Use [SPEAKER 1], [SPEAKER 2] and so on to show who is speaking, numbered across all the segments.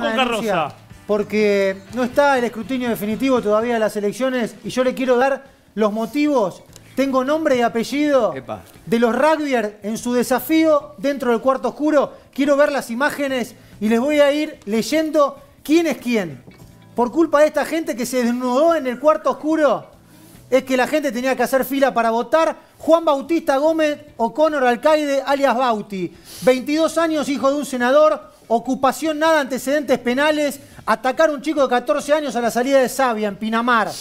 [SPEAKER 1] con
[SPEAKER 2] una denuncia,
[SPEAKER 1] Carroza.
[SPEAKER 2] Porque no está el escrutinio definitivo todavía de las elecciones y yo le quiero dar los motivos. Tengo nombre y apellido
[SPEAKER 3] Epa.
[SPEAKER 2] de los rugbyers en su desafío dentro del cuarto oscuro. Quiero ver las imágenes y les voy a ir leyendo quién es quién. Por culpa de esta gente que se desnudó en el cuarto oscuro, es que la gente tenía que hacer fila para votar. Juan Bautista Gómez O'Connor Alcaide, alias Bauti. 22 años, hijo de un senador. Ocupación nada, antecedentes penales. Atacar a un chico de 14 años a la salida de Sabia, en Pinamar.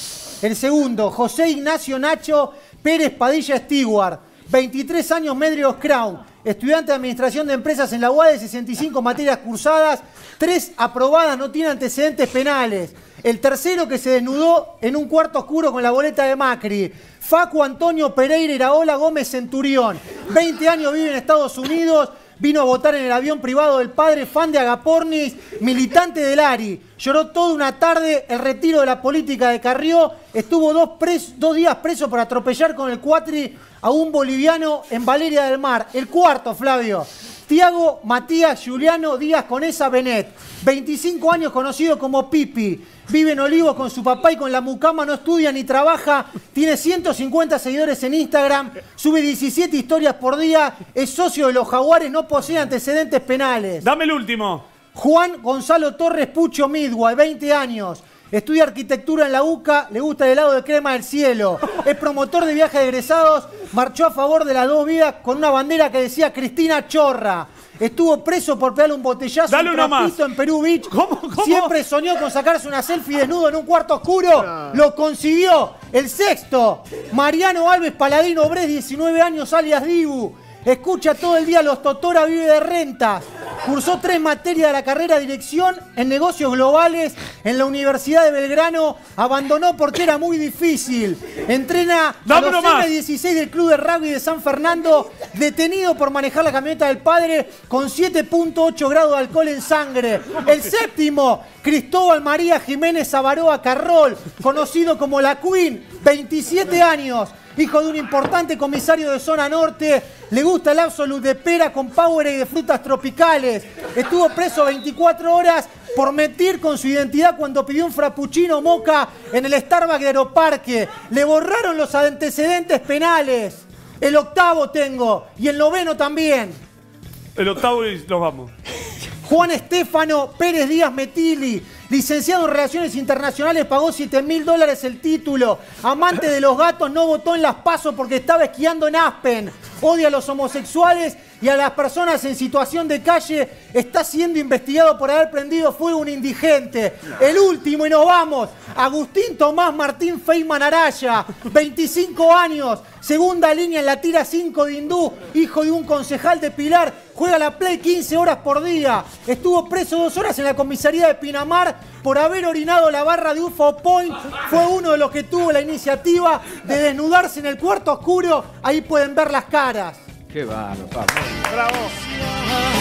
[SPEAKER 2] El segundo, José Ignacio Nacho Pérez Padilla Stewart. 23 años, Medrios Crown. Estudiante de Administración de Empresas en la UAD, 65 materias cursadas. 3 aprobadas, no tiene antecedentes penales. El tercero que se desnudó en un cuarto oscuro con la boleta de Macri. Facu Antonio Pereira Iraola Gómez Centurión. 20 años vive en Estados Unidos. Vino a votar en el avión privado del padre, fan de Agapornis, militante del ARI. Lloró toda una tarde el retiro de la política de Carrió. Estuvo dos, pres- dos días preso por atropellar con el cuatri a un boliviano en Valeria del Mar. El cuarto, Flavio. Tiago Matías Juliano Díaz Conesa Benet. 25 años conocido como Pipi. Vive en Olivos con su papá y con la mucama, no estudia ni trabaja. Tiene 150 seguidores en Instagram. Sube 17 historias por día. Es socio de los Jaguares, no posee antecedentes penales.
[SPEAKER 1] Dame el último.
[SPEAKER 2] Juan Gonzalo Torres Pucho Midway, 20 años. Estudia arquitectura en la UCA, le gusta el helado de crema del cielo. Es promotor de viajes de egresados, marchó a favor de las dos vidas con una bandera que decía Cristina Chorra. Estuvo preso por pegarle un botellazo
[SPEAKER 1] Dale
[SPEAKER 2] un
[SPEAKER 1] más.
[SPEAKER 2] en Perú Beach.
[SPEAKER 1] ¿Cómo, cómo?
[SPEAKER 2] Siempre soñó con sacarse una selfie desnudo en un cuarto oscuro. Lo consiguió. El sexto, Mariano Alves Paladino Bres, 19 años, alias Dibu. Escucha todo el día los Totora, vive de rentas. Cursó tres materias de la carrera de dirección en negocios globales en la Universidad de Belgrano. Abandonó porque era muy difícil. Entrena a los
[SPEAKER 1] uno más.
[SPEAKER 2] M16 del Club de Rugby de San Fernando. Detenido por manejar la camioneta del padre con 7.8 grados de alcohol en sangre. El séptimo, Cristóbal María Jiménez Avaroa Carrol, conocido como la Queen, 27 años. Hijo de un importante comisario de zona norte, le gusta el Absolute de pera con Powerade de frutas tropicales. Estuvo preso 24 horas por mentir con su identidad cuando pidió un frappuccino moca en el Starbucks de Aeroparque. Le borraron los antecedentes penales. El octavo tengo y el noveno también.
[SPEAKER 1] El octavo y nos vamos.
[SPEAKER 2] Juan Estefano Pérez Díaz Metili, licenciado en Relaciones Internacionales, pagó 7 mil dólares el título. Amante de los gatos, no votó en las pasos porque estaba esquiando en Aspen. Odia a los homosexuales y a las personas en situación de calle. Está siendo investigado por haber prendido fuego un indigente. El último, y nos vamos. Agustín Tomás Martín Feynman Araya, 25 años, segunda línea en la tira 5 de Hindú, hijo de un concejal de Pilar, juega la Play 15 horas por día. Estuvo preso dos horas en la comisaría de Pinamar por haber orinado la barra de UFO Point. Fue uno de los que tuvo la iniciativa de desnudarse en el cuarto oscuro. Ahí pueden ver las caras.
[SPEAKER 3] Qué bárbaro, papá.
[SPEAKER 1] Bravo.